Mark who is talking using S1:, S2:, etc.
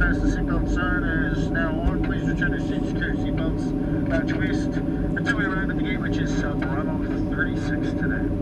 S1: fasten seatbelt sign is now on. Please return to seats, secure seatbelts, now twist, until we arrive at the gate, which is South Bravo 36 today.